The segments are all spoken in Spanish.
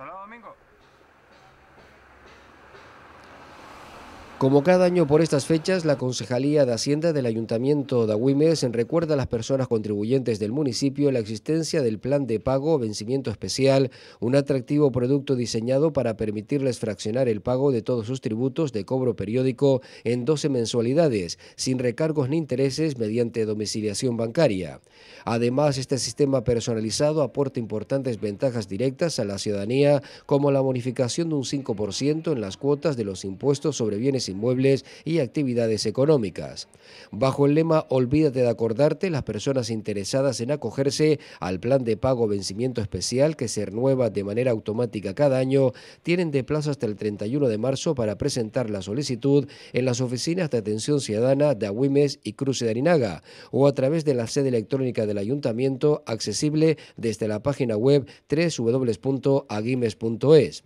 Hasta luego, Domingo. Como cada año por estas fechas, la Concejalía de Hacienda del Ayuntamiento de Agüimes recuerda a las personas contribuyentes del municipio la existencia del plan de pago vencimiento especial, un atractivo producto diseñado para permitirles fraccionar el pago de todos sus tributos de cobro periódico en 12 mensualidades, sin recargos ni intereses mediante domiciliación bancaria. Además, este sistema personalizado aporta importantes ventajas directas a la ciudadanía, como la bonificación de un 5% en las cuotas de los impuestos sobre bienes inmuebles y actividades económicas. Bajo el lema Olvídate de acordarte, las personas interesadas en acogerse al plan de pago vencimiento especial que se renueva de manera automática cada año tienen de plazo hasta el 31 de marzo para presentar la solicitud en las oficinas de atención ciudadana de Agüimes y Cruce de Arinaga o a través de la sede electrónica del ayuntamiento accesible desde la página web www.aguimes.es.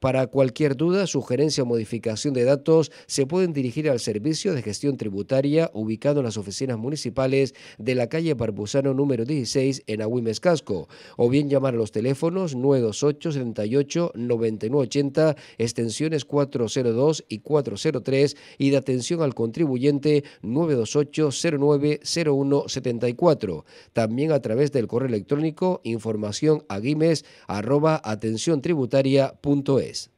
Para cualquier duda, sugerencia o modificación de datos, se pueden dirigir al Servicio de Gestión Tributaria ubicado en las oficinas municipales de la calle Barbusano número 16 en Agüimes Casco, o bien llamar a los teléfonos 928 78 9980 extensiones 402 y 403 y de atención al contribuyente 928 09 01 74. También a través del correo electrónico información aguimes arroba atención tributaria es.